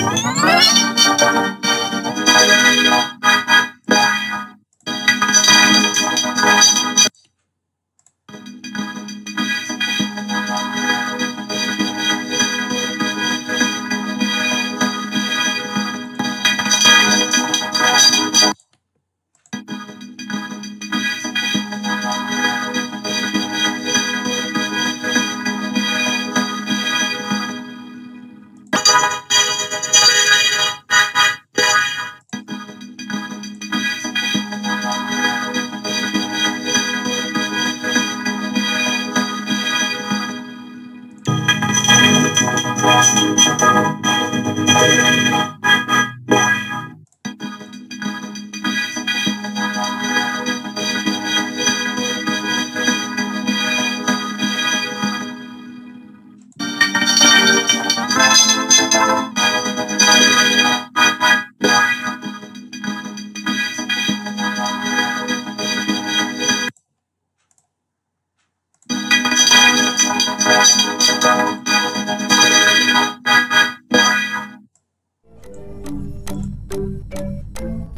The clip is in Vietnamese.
Música Thank you.